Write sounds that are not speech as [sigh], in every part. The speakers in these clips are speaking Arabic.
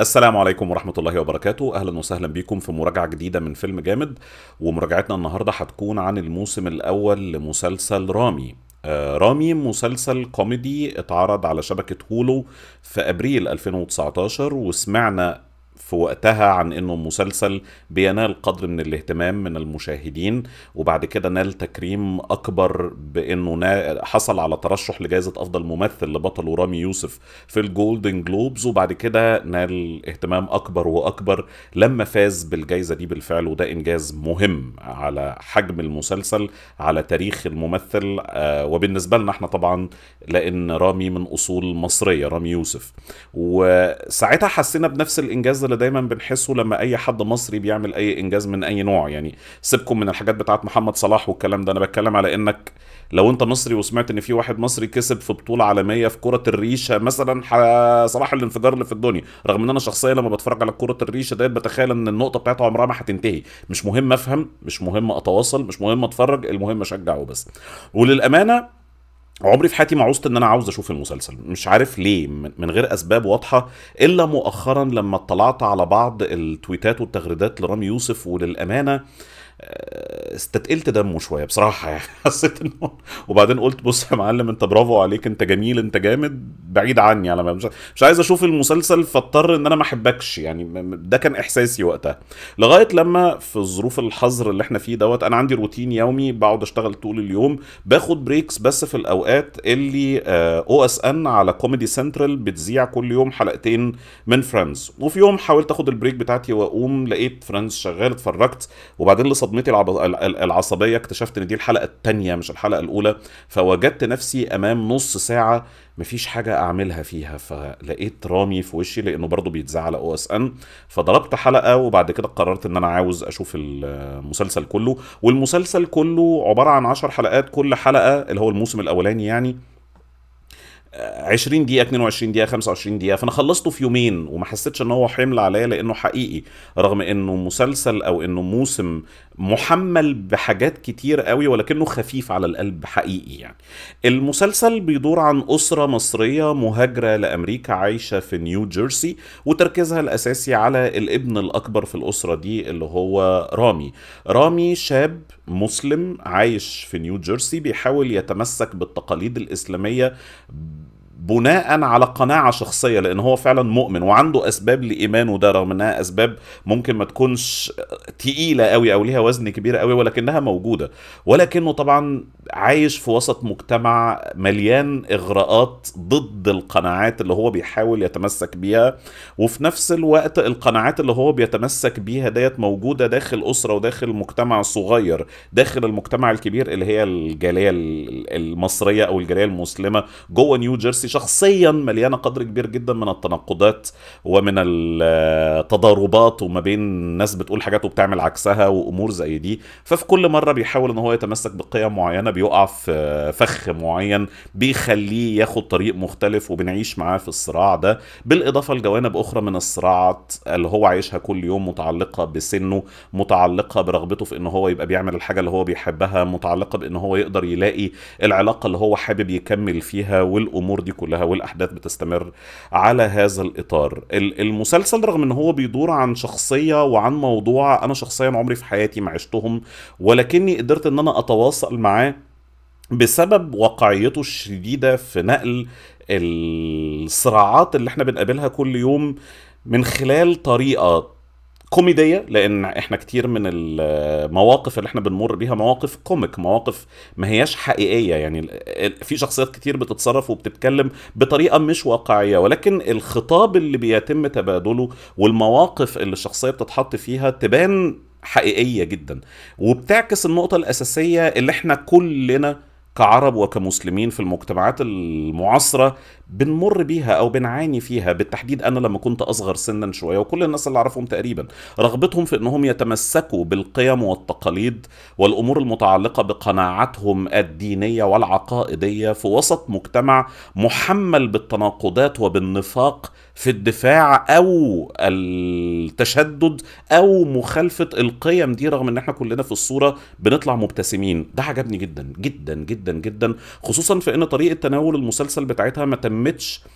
السلام عليكم ورحمة الله وبركاته. أهلا وسهلا بكم في مراجعة جديدة من فيلم جامد. ومراجعتنا النهاردة هتكون عن الموسم الأول لمسلسل رامي. آه، رامي مسلسل كوميدي اتعرض على شبكة هولو في أبريل 2019 وسمعنا في وقتها عن إنه مسلسل بينال قدر من الاهتمام من المشاهدين وبعد كده نال تكريم أكبر بإنه حصل على ترشح لجائزة أفضل ممثل لبطل رامي يوسف في ال Golden Globes وبعد كده نال اهتمام أكبر وأكبر لما فاز بالجائزة دي بالفعل وده إنجاز مهم على حجم المسلسل على تاريخ الممثل آه، وبالنسبة لنا إحنا طبعا لأن رامي من أصول مصرية رامي يوسف. وساعتها حسينا بنفس الإنجاز اللي دايما بنحسه لما أي حد مصري بيعمل أي إنجاز من أي نوع. يعني سيبكم من الحاجات بتاعت محمد صلاح والكلام ده. أنا بتكلم على إنك لو أنت مصري وسمعت إن في واحد مصري كسب في بطولة عالمية في كرة الريشة مثلا صلاح الانفجار اللي في الدنيا. رغم إن أنا شخصيا لما بتفرج على كرة الريشة ديت بتخيل إن النقطة بتاعتها عمرها ما هتنتهي. مش مهم أفهم مش مهم أتواصل مش مهم أتفرج المهم اشجع وبس وللأمانة عمري في حياتي ما عوزت إن أنا عاوز أشوف المسلسل. مش عارف ليه من غير أسباب واضحة إلا مؤخرا لما اطلعت على بعض التويتات والتغريدات لرامي يوسف وللأمانة استتقلت دمه شوية بصراحة يعني. [laughs] حسيت إنه وبعدين قلت بص يا معلم أنت برافو عليك أنت جميل أنت جامد بعيد عني. على ما مش, مش عايز أشوف المسلسل فاضطر إن أنا ما أحبكش يعني. ده كان إحساسي وقتها. لغاية لما في ظروف الحظر اللي إحنا فيه دوت أنا عندي روتين يومي بقعد أشتغل طول اليوم باخد breaks بس في الأوقات اللي OSN على Comedy Central بتذيع كل يوم حلقتين من Friends وفي يوم حاولت أخد ال break بتاعتي وأقوم لقيت Friends شغال اتفرجت وبعدين لصدمتي ال- العصبية اكتشفت إن دي الحلقة الثانية مش الحلقة الأولى. فوجدت نفسي أمام نص ساعة مفيش حاجة أعملها فيها. فلقيت رامي في وشي لأنه برضه بيتذاع على أو أس إن. فضربت حلقة وبعد كده قررت إن أنا عاوز أشوف المسلسل كله. والمسلسل كله عبارة عن 10 حلقات كل حلقة اللي هو الموسم الأولاني يعني 20 دقيقة 22 دقيقة 25 دقيقة. فأنا خلصته في يومين وما حسيتش إن هو حمل عليا لأنه حقيقي رغم إنه مسلسل أو إنه موسم محمل بحاجات كتير قوي ولكنه خفيف على القلب حقيقي يعني. المسلسل بيدور عن أسرة مصرية مهاجرة لأمريكا عايشة في نيو جيرسي وتركيزها الأساسي على الابن الأكبر في الأسرة دي اللي هو رامي. رامي شاب مسلم عايش في نيو جيرسي بيحاول يتمسك بالتقاليد الإسلامية بناء على قناعة شخصية لأن هو فعلا مؤمن وعنده أسباب لإيمانه ده رغم إنها أسباب ممكن ما تكونش تقيلة قوي أو ليها وزن كبير قوي ولكنها موجودة. ولكنه طبعا عايش في وسط مجتمع مليان إغراءات ضد القناعات اللي هو بيحاول يتمسك بيها وفي نفس الوقت القناعات اللي هو بيتمسك بيها ديت موجودة داخل أسرة وداخل مجتمع صغير داخل المجتمع الكبير اللي هي الجالية ال- المصرية أو الجالية المسلمة جوه نيو جيرسي شخصيا مليانة قدر كبير جدا من التناقضات ومن التضاربات وما بين ناس بتقول حاجات وبتعمل عكسها وأمور زي دي. ففي كل مرة بيحاول إن هو يتمسك بقيم معينة بيقع في فخ معين بيخليه ياخد طريق مختلف وبنعيش معاه في الصراع ده. بالإضافة لجوانب أخرى من الصراعات اللي هو عايشها كل يوم متعلقة بسنه متعلقة برغبته في إن هو يبقى بيعمل الحاجة اللي هو بيحبها متعلقة بإن هو يقدر يلاقي العلاقة اللي هو حابب يكمل فيها والأمور دي كلها. والأحداث بتستمر على هذا الإطار. ال- المسلسل رغم إن هو بيدور عن شخصية وعن موضوع أنا شخصيا عمري في حياتي ما عشتهم ولكني قدرت إن أنا أتواصل معاه بسبب واقعيته الشديدة في نقل الصراعات اللي إحنا بنقابلها كل يوم من خلال طريقة كوميدية لأن إحنا كتير من المواقف اللي إحنا بنمر بيها مواقف كوميك مواقف ما هياش حقيقية. يعني في شخصيات كتير بتتصرف وبتتكلم بطريقة مش واقعية. ولكن الخطاب اللي بيتم تبادله والمواقف اللي الشخصية بتتحط فيها تبان حقيقية جدا. وبتعكس النقطة الأساسية اللي إحنا كلنا كعرب وكمسلمين في المجتمعات المعاصرة بنمر بيها أو بنعاني فيها بالتحديد أنا لما كنت أصغر سنا شوية وكل الناس اللي أعرفهم تقريبا رغبتهم في أنهم يتمسكوا بالقيم والتقاليد والأمور المتعلقة بقناعاتهم الدينية والعقائدية في وسط مجتمع محمل بالتناقضات وبالنفاق في الدفاع أو التشدد أو مخالفة القيم دي رغم إن إحنا كلنا في الصورة بنطلع مبتسمين. ده عجبني جدا جدا جدا جدا خصوصا في إن طريقة تناول المسلسل بتاعتها ما تمتش آه،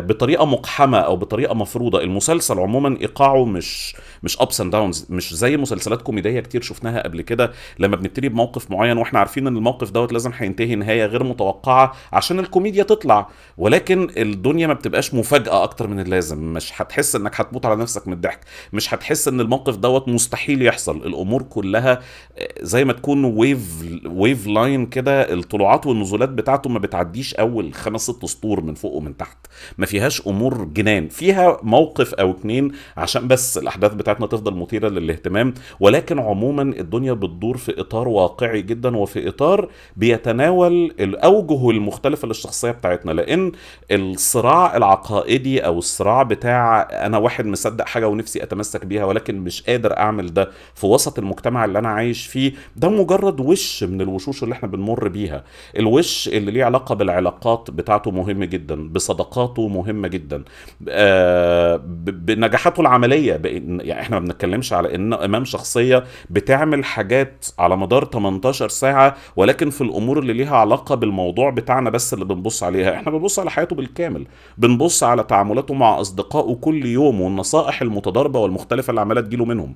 بطريقة مقحمة أو بطريقة مفروضة. المسلسل عموما إيقاعه مش مش ups and downs مش زي مسلسلات كوميدية كتير شفناها قبل كده. لما بنبتدي بموقف معين وإحنا عارفين إن الموقف دوت لازم هينتهي نهاية غير متوقعة عشان الكوميديا تطلع. ولكن الدنيا ما بتبقاش مفاجأة أكتر من اللازم. مش هتحس إنك هتموت على نفسك من الضحك. مش هتحس إن الموقف دوت مستحيل يحصل. الأمور كلها آه، زي ما تكون wave wave line كده الطلوعات والنزولات بتاعته ما بتعديش أول خمس ست سطور من فوق ومن تحت. ما فيهاش أمور جنان. فيها موقف أو اتنين عشان بس الأحداث بتاعتنا تفضل مثيرة للاهتمام. ولكن عموما الدنيا بتدور في إطار واقعي جدا وفي إطار بيتناول الأوجه المختلفة للشخصية بتاعتنا. لأن الصراع العقائدي أو الصراع بتاع أنا واحد مصدق حاجة ونفسي أتمسك بيها ولكن مش قادر أعمل ده في وسط المجتمع اللي أنا عايش فيه ده مجرد وش من الوشوش اللي إحنا بنمر بيها. الوش اللي ليه علاقة بالعلاقات بتاعته مهم جدا بصداقاته مهمة جدا. آه بنجاحاته العملية يعني إحنا ما بنتكلمش على إن إمام شخصية بتعمل حاجات على مدار 18 ساعة ولكن في الأمور اللي ليها علاقة بالموضوع بتاعنا بس اللي بنبص عليها. إحنا بنبص على حياته بالكامل. بنبص على تعاملاته مع أصدقائه كل يوم والنصائح المتضاربة والمختلفة اللي عمالة تجيله منهم.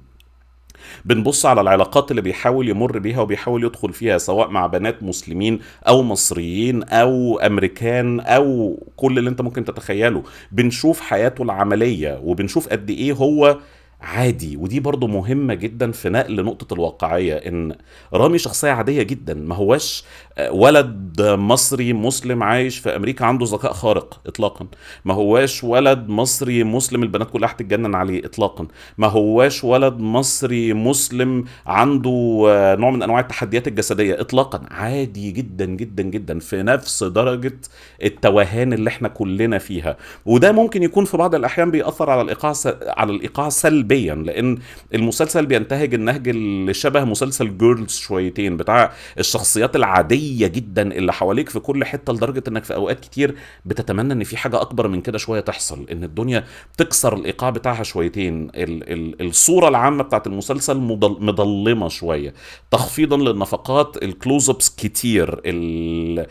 بنبص على العلاقات اللي بيحاول يمر بيها وبيحاول يدخل فيها سواء مع بنات مسلمين أو مصريين أو أمريكان أو كل اللي أنت ممكن تتخيله. بنشوف حياته العملية وبنشوف قد إيه هو عادي ودي برضو مهمة جدا في نقل نقطة الواقعية إن رامي شخصية عادية جدا ما هواش آه، ولد مصري مسلم عايش في أمريكا عنده ذكاء خارق اطلاقا. ما هواش ولد مصري مسلم البنات كلها هتتجنن عليه اطلاقا. ما هواش ولد مصري مسلم عنده آه، نوع من أنواع التحديات الجسدية اطلاقا. عادي جدا جدا جدا في نفس درجة التوهان اللي إحنا كلنا فيها. وده ممكن يكون في بعض الأحيان بيأثر على الإيقاع. على الإيقاع سلبيا لأن المسلسل بينتهج النهج اللي شبه مسلسل جيرلز شويتين بتاع الشخصيات العادية جدا اللي حواليك في كل حتة لدرجة إنك في أوقات كتير بتتمنى إن في حاجة أكبر من كده شوية تحصل إن الدنيا تكسر الإيقاع بتاعها شويتين. ال... ال... الصورة العامة بتاعت المسلسل مضل... مضلمة شوية. تخفيضا للنفقات ال close ups كتير ال... ال...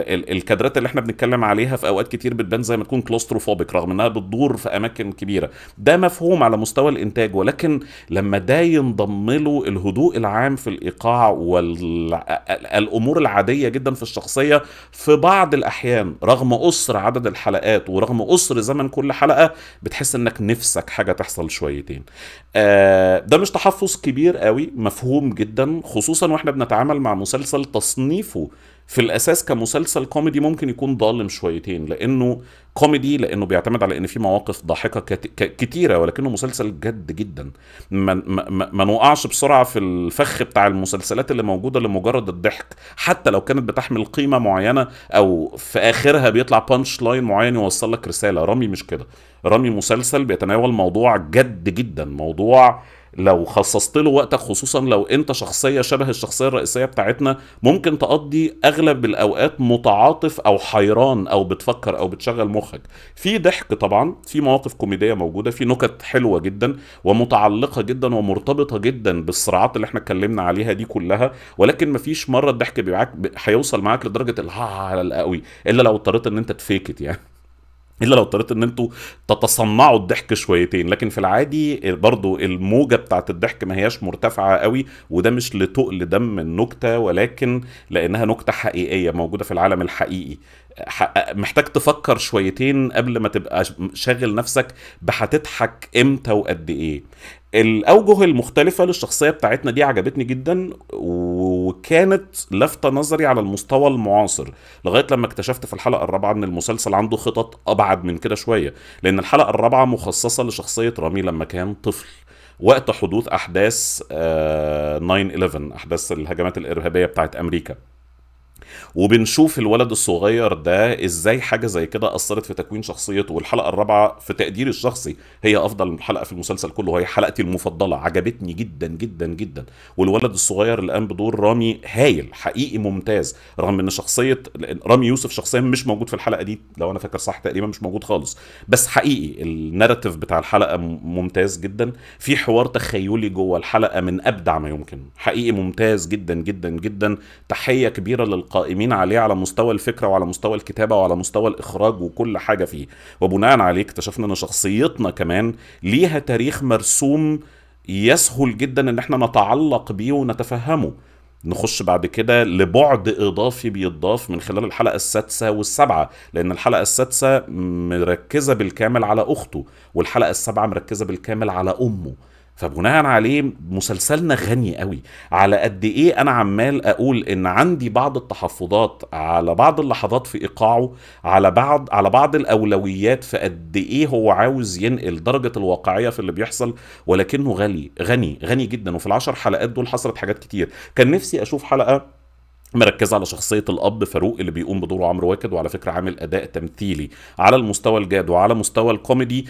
ال... الكادرات اللي إحنا بنتكلم عليها في أوقات كتير بتبان زي ما تكون claustrophobic رغم إنها بتدور في أماكن كبيرة. ده مفهوم على مستوى الإنتاج ولكن لما ده ينضم له الهدوء العام في الإيقاع والامور العادية جدا في الشخصية في بعض الأحيان رغم قصر عدد الحلقات ورغم قصر زمن كل حلقة بتحس إنك نفسك حاجة تحصل شويتين. آه، ده مش تحفظ كبير قوي مفهوم جدا خصوصا وإحنا بنتعامل مع مسلسل تصنيفه في الأساس كمسلسل كوميدي ممكن يكون ظالم شويتين لأنه كوميدي لأنه بيعتمد على إن في مواقف ضاحكة كتيرة ولكنه مسلسل جد جدا. ما, ما- ما نوقعش بسرعة في الفخ بتاع المسلسلات اللي موجودة لمجرد الضحك حتى لو كانت بتحمل قيمة معينة أو في آخرها بيطلع punch line معين يوصل لك رسالة. رامي مش كده. رامي مسلسل بيتناول موضوع جد جدا موضوع لو خصصت له وقتك خصوصا لو أنت شخصية شبه الشخصية الرئيسية بتاعتنا ممكن تقضي أغلب الأوقات متعاطف أو حيران أو بتفكر أو بتشغل مخك. في ضحك طبعا في مواقف كوميدية موجودة في نكت حلوة جدا ومتعلقة جدا ومرتبطة جدا بالصراعات اللي إحنا اتكلمنا عليها دي كلها ولكن مفيش مرة الضحك بيعاك هيوصل معاك لدرجة الها القوي إلا لو اضطريت إن أنت تفيكت يعني. إلا لو اضطريت إن أنتوا تتصنعوا الضحك شويتين. لكن في العادي برضو الموجة بتاعت الضحك ما هياش مرتفعة قوي وده مش لتقل دم النكتة ولكن لأنها نكتة حقيقية موجودة في العالم الحقيقي. محتاج تفكر شويتين قبل ما تبقى شاغل نفسك بهتضحك إمتى وقد إيه. الأوجه المختلفة للشخصية بتاعتنا دي عجبتني جدا وكانت لافته نظري على المستوى المعاصر لغاية لما اكتشفت في الحلقة الرابعة إن المسلسل عنده خطط أبعد من كده شوية لأن الحلقة الرابعة مخصصة لشخصية رامي لما كان طفل. وقت حدوث أحداث آه، 9/11 أحداث الهجمات الإرهابية بتاعت أمريكا. وبنشوف الولد الصغير ده إزاي حاجة زي كده أثرت في تكوين شخصيته. والحلقة الرابعة في تقديري الشخصي هي أفضل حلقة في المسلسل كله وهي حلقتي المفضلة. عجبتني جدا جدا جدا. والولد الصغير اللي قام بدور رامي هايل حقيقي ممتاز. رغم إن شخصية رامي يوسف شخصيا مش موجود في الحلقة دي لو أنا فاكر صح تقريبا مش موجود خالص. بس حقيقي الناراتيف بتاع الحلقة ممتاز جدا. في حوار تخيلي جوه الحلقة من أبدع ما يمكن. حقيقي ممتاز جدا جدا جدا. تحية كبيرة للقائمين قايمين عليه على مستوى الفكرة وعلى مستوى الكتابة وعلى مستوى الإخراج وكل حاجة فيه. وبناء عليه اكتشفنا إن شخصيتنا كمان ليها تاريخ مرسوم يسهل جدا إن إحنا نتعلق بيه ونتفهمه. نخش بعد كده لبعد إضافي بيضاف من خلال الحلقة السادسة والسابعة لأن الحلقة السادسة مركزة بالكامل على أخته والحلقة السابعة مركزة بالكامل على أمه. فبناء عليه مسلسلنا غني قوي. على قد إيه أنا عمال أقول إن عندي بعض التحفظات على بعض اللحظات في إيقاعه على بعض على بعض الأولويات في قد إيه هو عاوز ينقل درجة الواقعية في اللي بيحصل ولكنه غني غني غني جدا. وفي العشر حلقات دول حصلت حاجات كتير. كان نفسي أشوف حلقة مركزة على شخصية الأب فاروق اللي بيقوم بدوره عمرو واكد وعلى فكرة عامل أداء تمثيلي على المستوى الجاد وعلى مستوى الكوميدي.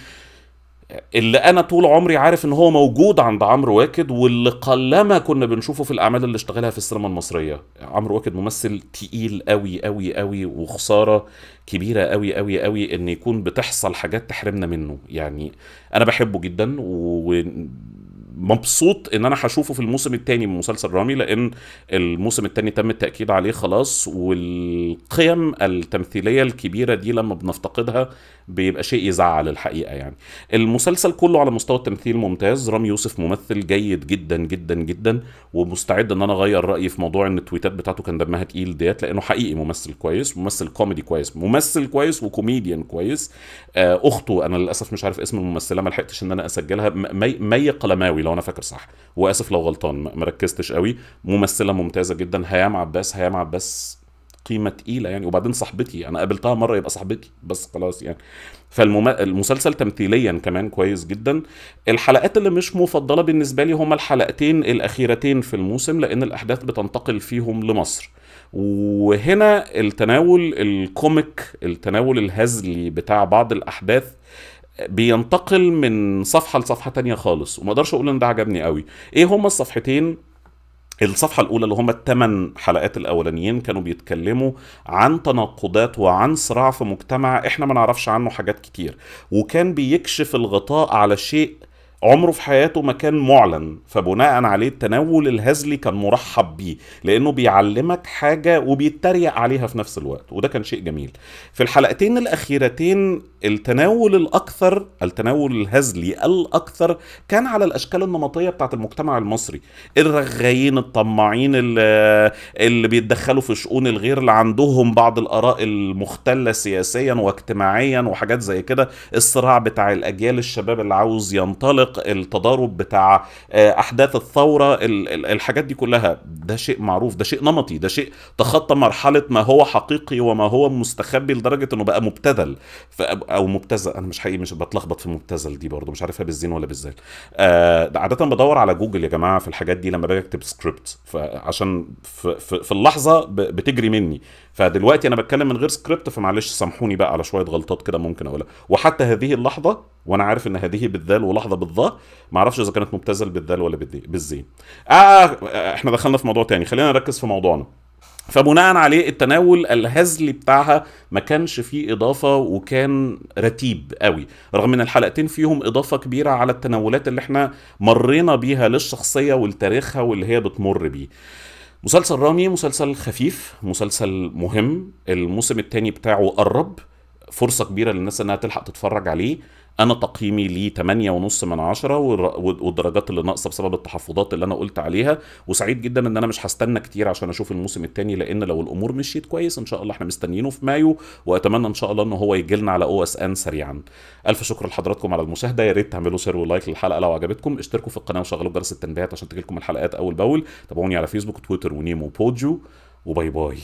اللي أنا طول عمري عارف إن هو موجود عند عمرو واكد واللي قلما كنا بنشوفه في الأعمال اللي اشتغلها في السينما المصرية. عمرو واكد ممثل تقيل قوي قوي قوي وخسارة كبيرة قوي قوي قوي إن يكون بتحصل حاجات تحرمنا منه. يعني أنا بحبه جدا و مبسوط إن أنا هشوفه في الموسم الثاني من مسلسل رامي لأن الموسم الثاني تم التأكيد عليه خلاص والقيم التمثيلية الكبيرة دي لما بنفتقدها بيبقى شيء يزعل الحقيقة يعني. المسلسل كله على مستوى التمثيل ممتاز رامي يوسف ممثل جيد جدا جدا جدا ومستعد إن أنا أغير رأيي في موضوع إن التويتات بتاعته كان دمها تقيل ديت لأنه حقيقي ممثل كويس ممثل كوميدي كويس ممثل كويس وكوميديان كويس. آه، أخته أنا للأسف مش عارف اسم الممثلة ما لحقتش إن أنا أسجلها مي, قلماوي لو أنا فاكر صح. وآسف لو غلطان ما ركزتش قوي. ممثلة ممتازة جدا هيام عباس هيام عباس قيمة تقيلة يعني. وبعدين صاحبتي أنا قابلتها مرة يبقى صاحبتي بس خلاص يعني. فالمسلسل تمثيليا كمان كويس جدا. الحلقات اللي مش مفضلة بالنسبة لي هما الحلقتين الأخيرتين في الموسم لأن الأحداث بتنتقل فيهم لمصر. وهنا التناول الكوميك التناول الهزلي بتاع بعض الأحداث بينتقل من صفحة لصفحة تانية خالص. وما أقدرش أقول إن ده عجبني قوي. إيه هما الصفحتين؟ الصفحة الأولى اللي هم الثمان حلقات الأولانيين كانوا بيتكلموا عن تناقضات وعن صراع في مجتمع إحنا ما نعرفش عنه حاجات كتير. وكان بيكشف الغطاء على شيء عمره في حياته ما كان معلن. فبناء عليه التناول الهزلي كان مرحب بيه لأنه بيعلمك حاجة وبيتريق عليها في نفس الوقت. وده كان شيء جميل. في الحلقتين الأخيرتين التناول الأكثر التناول الهزلي الأكثر كان على الأشكال النمطية بتاعت المجتمع المصري. الرغايين الطماعين اللي, اللي بيتدخلوا في شؤون الغير اللي عندهم بعض الآراء المختلة سياسيا واجتماعيا وحاجات زي كده. الصراع بتاع الأجيال الشباب اللي عاوز ينطلق التضارب بتاع أحداث الثورة الحاجات دي كلها. ده شيء معروف ده شيء نمطي ده شيء تخطى مرحلة ما هو حقيقي وما هو مستخبي لدرجة إنه بقى مبتذل. أو مبتذل أنا مش حقيقي مش بتلخبط في مبتذل دي برضه مش عارفها بالزين ولا بالذال. آه عادة بدور على جوجل يا جماعة في الحاجات دي لما باجي أكتب سكريبت فعشان في, في, اللحظة بتجري مني. فدلوقتي أنا بتكلم من غير سكريبت فمعلش سامحوني بقى على شوية غلطات كده ممكن أقولها. وحتى هذه اللحظة وأنا عارف إن هذه بالذال ولحظة بالظا ما أعرفش إذا كانت مبتذل بالذال ولا بالزين. آه إحنا دخلنا في موضوع تاني. خلينا نركز في موضوعنا. فبناء عليه التناول الهزلي بتاعها ما كانش فيه إضافة وكان رتيب قوي. رغم إن الحلقتين فيهم إضافة كبيرة على التناولات اللي إحنا مرينا بيها للشخصية ولتاريخها واللي هي بتمر بيه. مسلسل رامي مسلسل خفيف مسلسل مهم. الموسم الثاني بتاعه قرب. فرصة كبيرة للناس إنها تلحق تتفرج عليه. أنا تقييمي ليه 8 ونص من عشرة والدرجات اللي ناقصة بسبب التحفظات اللي أنا قلت عليها. وسعيد جدا إن أنا مش هستنى كتير عشان أشوف الموسم الثاني لأن لو الأمور مشيت كويس إن شاء الله إحنا مستنيينه في مايو وأتمنى إن شاء الله إن هو يجي لنا على OSN سريعا. ألف شكر لحضراتكم على المشاهدة. يا ريت تعملوا share و like للحلقة لو عجبتكم. اشتركوا في القناة وشغلوا جرس التنبيهات عشان تجيلكم الحلقات أول بأول. تابعوني على فيسبوك تويتر ونيمو بوجو و bye bye.